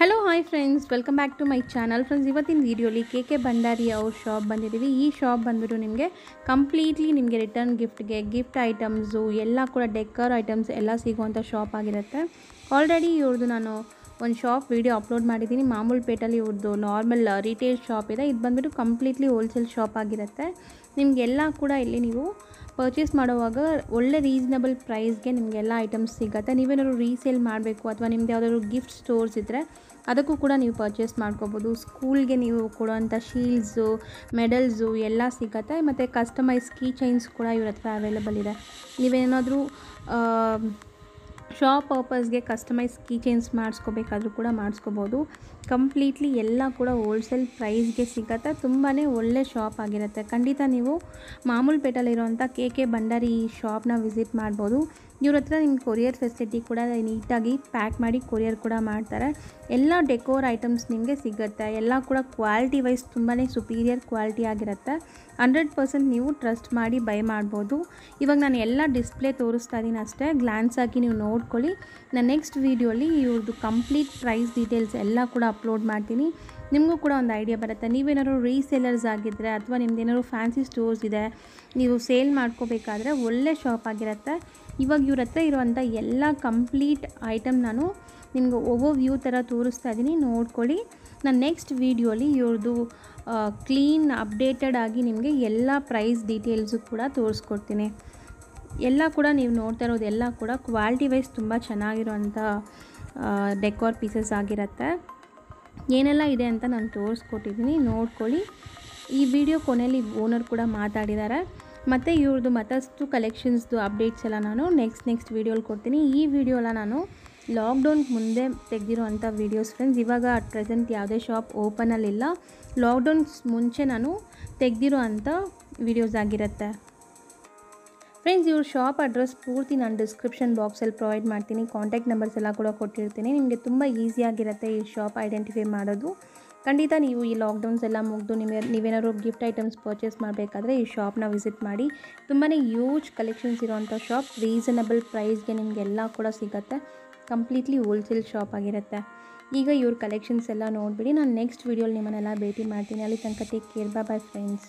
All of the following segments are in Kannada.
Hello hi friends welcome back to my channel friends ಇವತ್ತಿನ ವೀಡಿಯೋಲಿ ಕೆ ಕೆ ಭಂಡಾರಿ ಅವ್ರ ಶಾಪ್ ಬಂದಿದ್ದೀವಿ ಈ ಶಾಪ್ ಬಂದ್ಬಿಟ್ಟು ನಿಮಗೆ ಕಂಪ್ಲೀಟ್ಲಿ ನಿಮಗೆ ರಿಟರ್ನ್ ಗಿಫ್ಟ್ಗೆ ಗಿಫ್ಟ್ ಐಟಮ್ಸು ಎಲ್ಲ ಕೂಡ ಡೆಕ್ಕರ್ ಐಟಮ್ಸ್ ಎಲ್ಲ ಸಿಗುವಂಥ ಶಾಪ್ ಆಗಿರುತ್ತೆ. ಆಲ್ರೆಡಿ ಇವ್ರದ್ದು ನಾನು ಒಂದು ಶಾಪ್ ವೀಡಿಯೋ ಅಪ್ಲೋಡ್ ಮಾಡಿದ್ದೀನಿ ಮಾಮೂಲು ಪೇಟಲ್ಲಿ ಇವ್ರದ್ದು ನಾರ್ಮಲ್ ರಿಟೇಲ್ ಶಾಪ್ ಇದೆ. ಇದು ಬಂದ್ಬಿಟ್ಟು ಕಂಪ್ಲೀಟ್ಲಿ ಹೋಲ್ಸೇಲ್ ಶಾಪ್ ಆಗಿರುತ್ತೆ. ನಿಮಗೆಲ್ಲ ಕೂಡ ಇಲ್ಲಿ ನೀವು ಪರ್ಚೇಸ್ ಮಾಡುವಾಗ ಒಳ್ಳೆ ರೀಸನಬಲ್ ಪ್ರೈಸ್ಗೆ ನಿಮಗೆಲ್ಲ ಐಟಮ್ಸ್ ಸಿಗುತ್ತೆ. ನೀವೇನಾದ್ರು ರೀಸೇಲ್ ಮಾಡಬೇಕು ಅಥವಾ ನಿಮ್ದು ಯಾವುದಾದ್ರು ಗಿಫ್ಟ್ ಸ್ಟೋರ್ಸ್ ಇದ್ದರೆ ಅದಕ್ಕೂ ಕೂಡ ನೀವು ಪರ್ಚೇಸ್ ಮಾಡ್ಕೋಬೋದು. ಸ್ಕೂಲ್ಗೆ ನೀವು ಕೊಡುವಂಥ ಶೀಲ್ಸು ಮೆಡಲ್ಸು ಎಲ್ಲ ಸಿಗುತ್ತೆ. ಮತ್ತು ಕಸ್ಟಮೈಸ್ ಕೀ ಚೈನ್ಸ್ ಕೂಡ ಇವ್ರ ಹತ್ರ ಅವೈಲೇಬಲ್ ಇದೆ. ನೀವೇನಾದರೂ ಶಾಪ್ ಪರ್ಪಸ್ಗೆ ಕಸ್ಟಮೈಸ್ ಕೀ ಚೈನ್ಸ್ ಮಾಡಿಸ್ಕೋಬೇಕಾದ್ರೂ ಕೂಡ ಮಾಡಿಸ್ಕೋಬೋದು. ಕಂಪ್ಲೀಟ್ಲಿ ಎಲ್ಲ ಕೂಡ ಹೋಲ್ಸೇಲ್ ಪ್ರೈಸ್ಗೆ ಸಿಗತ್ತೆ. ತುಂಬಾ ಒಳ್ಳೆ ಶಾಪ್ ಆಗಿರುತ್ತೆ. ಖಂಡಿತ ನೀವು ಮಾಮೂಲು ಪೇಟಲ್ಲಿರುವಂಥ ಕೆ ಕೆ ಭಂಡಾರಿ ಶಾಪ್ನ ವಿಸಿಟ್ ಮಾಡ್ಬೋದು. ಇವ್ರ ಹತ್ರ ನಿಮ್ಗೆ ಕೊರಿಯರ್ ಫೆಸಿಲಿಟಿ ಕೂಡ ನೀಟಾಗಿ ಪ್ಯಾಕ್ ಮಾಡಿ ಕೊರಿಯರ್ ಕೂಡ ಮಾಡ್ತಾರೆ. ಎಲ್ಲ ಡೆಕೋರ್ ಐಟಮ್ಸ್ ನಿಮಗೆ ಸಿಗುತ್ತೆ. ಎಲ್ಲ ಕೂಡ ಕ್ವಾಲಿಟಿ ವೈಸ್ ತುಂಬಾ ಸುಪೀರಿಯರ್ ಕ್ವಾಲಿಟಿ ಆಗಿರುತ್ತೆ. ಹಂಡ್ರೆಡ್ ಪರ್ಸೆಂಟ್ ನೀವು ಟ್ರಸ್ಟ್ ಮಾಡಿ ಬೈ ಮಾಡ್ಬೋದು. ಇವಾಗ ನಾನು ಎಲ್ಲ ಡಿಸ್ಪ್ಲೇ ತೋರಿಸ್ತಾ ಇದ್ದೀನಿ ಅಷ್ಟೇ. ಗ್ಲಾನ್ಸ್ ಆಗಿ ನೀವು ನೋಡ್ಕೊಳ್ಳಿ. ನಾನು ನೆಕ್ಸ್ಟ್ ವೀಡಿಯೋಲಿ ಇವ್ರದ್ದು ಕಂಪ್ಲೀಟ್ ಪ್ರೈಸ್ ಡೀಟೇಲ್ಸ್ ಎಲ್ಲ ಕೂಡ ಅಪ್ಲೋಡ್ ಮಾಡ್ತೀನಿ. ನಿಮಗೂ ಕೂಡ ಒಂದು ಐಡಿಯಾ ಬರುತ್ತೆ. ನೀವೇನಾದ್ರು ರೀಸೇಲರ್ಸ್ ಆಗಿದ್ದರೆ ಅಥವಾ ನಿಮ್ದು ಏನಾದ್ರು ಫ್ಯಾನ್ಸಿ ಸ್ಟೋರ್ಸ್ ಇದೆ, ನೀವು ಸೇಲ್ ಮಾಡ್ಕೋಬೇಕಾದ್ರೆ ಒಳ್ಳೆ ಶಾಪ್ ಆಗಿರುತ್ತೆ. ಇವಾಗ ಇವ್ರ ಹತ್ರ ಇರುವಂಥ ಎಲ್ಲ ಕಂಪ್ಲೀಟ್ ಐಟಮ್ ನಾನು ನಿಮ್ಗೆ ಓವೋ ವ್ಯೂ ಥರ ತೋರಿಸ್ತಾ ಇದ್ದೀನಿ. ನೋಡ್ಕೊಳ್ಳಿ. ನಾನು ನೆಕ್ಸ್ಟ್ ವೀಡಿಯೋಲಿ ಇವ್ರದ್ದು ಕ್ಲೀನ್ ಅಪ್ಡೇಟೆಡ್ ಆಗಿ ನಿಮಗೆ ಎಲ್ಲ ಪ್ರೈಸ್ ಡೀಟೇಲ್ಸು ಕೂಡ ತೋರಿಸ್ಕೊಡ್ತೀನಿ. ಎಲ್ಲ ಕೂಡ ನೀವು ನೋಡ್ತಾ ಇರೋದು ಎಲ್ಲ ಕೂಡ ಕ್ವಾಲಿಟಿ ವೈಸ್ ತುಂಬ ಚೆನ್ನಾಗಿರೋಂಥ ಡೆಕೋರ್ ಪೀಸಸ್ ಆಗಿರುತ್ತೆ. ಏನೆಲ್ಲ ಇದೆ ಅಂತ ನಾನು ತೋರಿಸ್ಕೊಟ್ಟಿದ್ದೀನಿ. ನೋಡ್ಕೊಳ್ಳಿ. ಈ ವಿಡಿಯೋ ಕೊನೆಯಲ್ಲಿ ಓನರ್ ಕೂಡ ಮಾತಾಡಿದ್ದಾರೆ ಮತ್ತು ಇವ್ರದ್ದು ಮತ್ತಷ್ಟು ಕಲೆಕ್ಷನ್ಸ್ದು ಅಪ್ಡೇಟ್ಸ್ ಎಲ್ಲ ನಾನು ನೆಕ್ಸ್ಟ್ ನೆಕ್ಸ್ಟ್ ವೀಡಿಯೋಲಿ ಕೊಡ್ತೀನಿ. ಈ ವಿಡಿಯೋ ಎಲ್ಲ ನಾನು ಲಾಕ್ಡೌನ್ ಮುಂದೆ ತೆಗೆದಿರೋವಂಥ ವೀಡಿಯೋಸ್ ಫ್ರೆಂಡ್ಸ್ ಇವಾಗ ಅಟ್ ಪ್ರೆಸೆಂಟ್ ಯಾವುದೇ ಶಾಪ್ ಓಪನಲ್ಲಿಲ್ಲ ಲಾಕ್ಡೌನ್ಸ್ ಮುಂಚೆ ನಾನು ತೆಗೆದಿರೋ ಅಂಥ ವೀಡಿಯೋಸ್ ಆಗಿರುತ್ತೆ. ಫ್ರೆಂಡ್ಸ್ ಇವ್ರ ಶಾಪ್ ಅಡ್ರೆಸ್ ಪೂರ್ತಿ ನಾನು ಡಿಸ್ಕ್ರಿಪ್ಷನ್ ಬಾಕ್ಸಲ್ಲಿ ಪ್ರೊವೈಡ್ ಮಾಡ್ತೀನಿ. ಕಾಂಟ್ಯಾಕ್ಟ್ ನಂಬರ್ಸ್ ಎಲ್ಲ ಕೂಡ ಕೊಟ್ಟಿರ್ತೀನಿ. ನಿಮಗೆ ತುಂಬ ಈಸಿಯಾಗಿರುತ್ತೆ ಈ ಶಾಪ್ ಐಡೆಂಟಿಫೈ ಮಾಡೋದು. ಖಂಡಿತ ನೀವು ಈ ಲಾಕ್ಡೌನ್ಸ್ ಎಲ್ಲ ಮುಗಿದು ನಿಮಗೆ ನೀವೇನಾದ್ರು ಗಿಫ್ಟ್ ಐಟಮ್ಸ್ ಪರ್ಚೇಸ್ ಮಾಡಬೇಕಾದ್ರೆ ಈ ಶಾಪ್ನ ವಿಸಿಟ್ ಮಾಡಿ. ತುಂಬಾ ಯೂಜ್ ಕಲೆಕ್ಷನ್ಸ್ ಇರೋವಂಥ ಶಾಪ್ ರೀಸನಬಲ್ ಪ್ರೈಸ್ಗೆ ನಿಮಗೆಲ್ಲ ಕೂಡ ಸಿಗುತ್ತೆ. ಕಂಪ್ಲೀಟ್ಲಿ ಹೋಲ್ಸೇಲ್ ಶಾಪ್ ಆಗಿರುತ್ತೆ. ಈಗ ಇವ್ರ ಕಲೆಕ್ಷನ್ಸ್ ಎಲ್ಲ ನೋಡಿಬಿಡಿ. ನಾನು ನೆಕ್ಸ್ಟ್ ವೀಡಿಯೋಲಿ ನಿಮ್ಮನ್ನೆಲ್ಲ ಭೇಟಿ ಮಾಡ್ತೀನಿ. ಅಲ್ಲಿ ತನಕ take care bye bye friends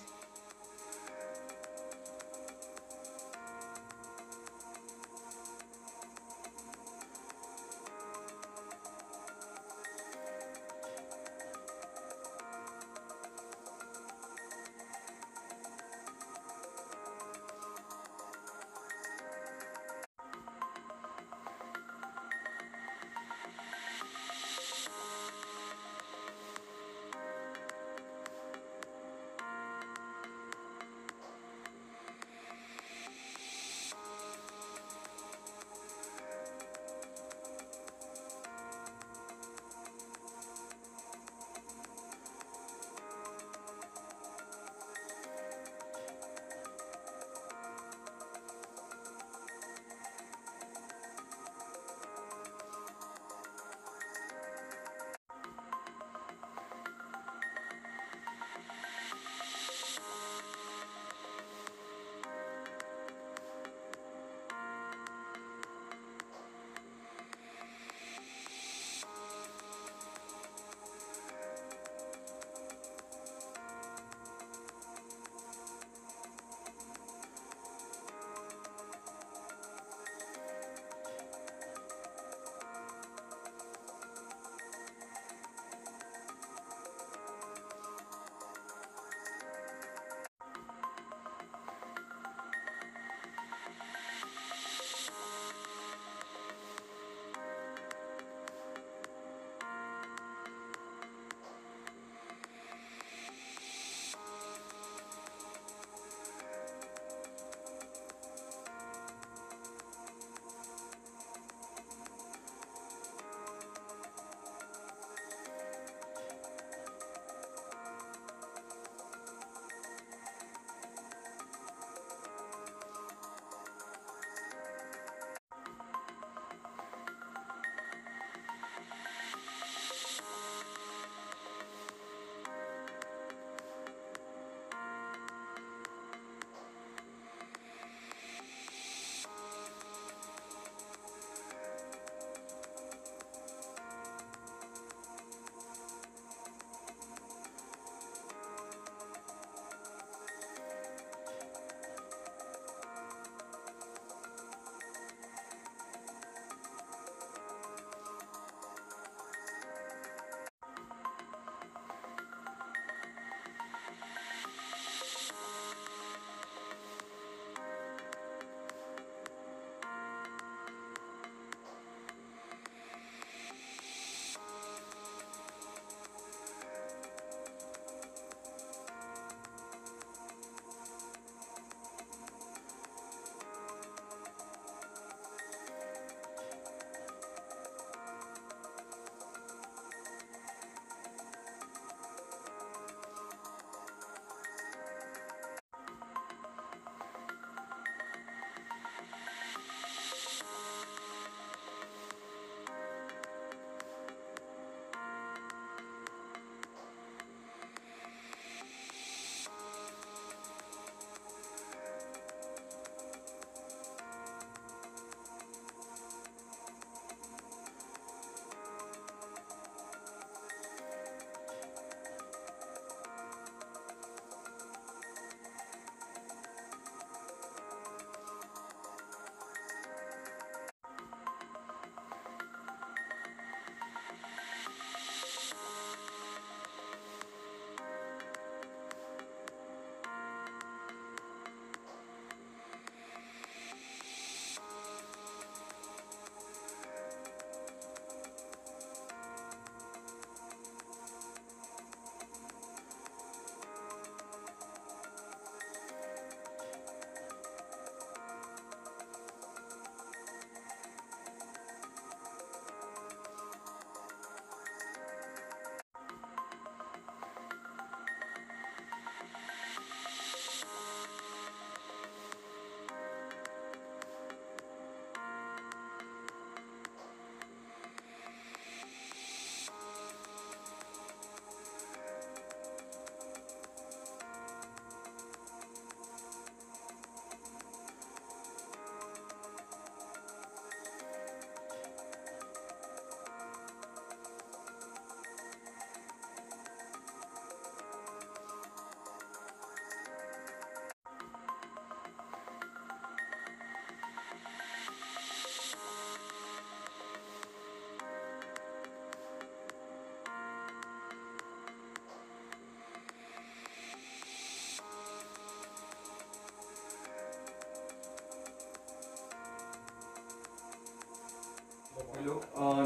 hello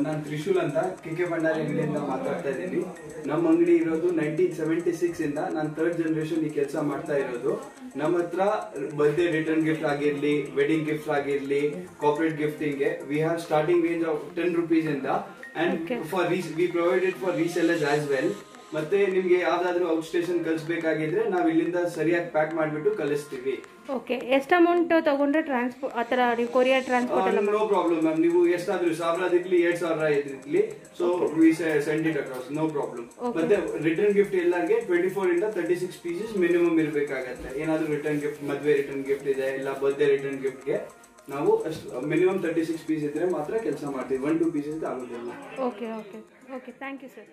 ನಾನು ತ್ರಿಶೂಲ್ ಅಂತ ಕೆ ಕೆ ಭಂಡಾರಿ ಅಂಗಡಿಯಿಂದ ಮಾತಾಡ್ತಾ ಇದ್ದೀನಿ. ನಮ್ಮ ಅಂಗಡಿ ಇರೋದು ನೈನ್ಟೀನ್ ಸೆವೆಂಟಿ ಸಿಕ್ಸ್ ಇಂದ ನಾನು ಥರ್ಡ್ ಜನರೇಷನ್ ಈ ಕೆಲಸ ಮಾಡ್ತಾ ಇರೋದು. ನಮ್ಮ ಹತ್ರ ಬರ್ತ್ಡೇ ರಿಟರ್ನ್ ಗಿಫ್ಟ್ ಆಗಿರ್ಲಿ ವೆಡ್ಡಿಂಗ್ ಗಿಫ್ಟ್ ಆಗಿರ್ಲಿ corporate gifting we have starting range of ten rupees ಇಂದ and for we provided for resellers as well ಮತ್ತೆ ನಿಮ್ಗೆ ಯಾವ್ದಾದ್ರು ಔಟ್ ಸ್ಟೇಷನ್ ಕಳಿಸ್ಬೇಕಾಗಿದ್ರೆ ನಾವು ಇಲ್ಲಿಂದ ಸರಿಯಾಗಿ ಪ್ಯಾಕ್ ಮಾಡಿಬಿಟ್ಟು ಕಳಿಸ್ತೀವಿ. ಓಕೆ ಎಷ್ಟು ಅಮೌಂಟ್ ತಗೊಂಡ್ರೆ ಟ್ರಾನ್ಸ್ಪೋರ್ಟ್ ಆ ಥರ ನೀವು ಕೊರಿಯರ್ ಟ್ರಾನ್ಸ್ಪೋರ್ಟ್ ಎಲ್ಲ ನೋ ಪ್ರಾಬ್ಲಮ್ ಮ್ಯಾಮ್ ನೀವು ಎಷ್ಟಾದ್ರೂ ಸಾವಿರ ಇರ್ಲಿ ಎರಡ್ ಸಾವಿರ ಇರ್ಲಿ. So we send it across no problem ಮತ್ತೆ ರಿಟರ್ನ್ ಗಿಫ್ಟ್ ಎಲ್ಲರಿಗೆ ಟ್ವೆಂಟಿ ಫೋರ್ ಇಂದ ತರ್ಟಿ ಸಿಕ್ಸ್ ಪೀಸಸ್ ಮಿನಿಮಮ್ ಇರಬೇಕಾಗತ್ತೆ. ಏನಾದ್ರು ರಿಟರ್ನ್ ಗಿಫ್ಟ್ ಮದುವೆ ರಿಟರ್ನ್ ಗಿಫ್ಟ್ ಇದೆ ಇಲ್ಲ ಬರ್ತ್ಡೇ ರಿಟರ್ನ್ ಗಿಫ್ಟ್ಗೆ ನಾವು ಅಷ್ಟು ಮಿನಿಮಮ್ ತರ್ಟಿ ಸಿಕ್ಸ್ ಪೀಸ್ ಇದ್ರೆ ಮಾತ್ರ ಕೆಲಸ ಮಾಡ್ತೀವಿ. ಒನ್ ಟೂ ಪೀಸಸ್ ಆಗೋದಿಲ್ಲ. Okay okay okay thank you sir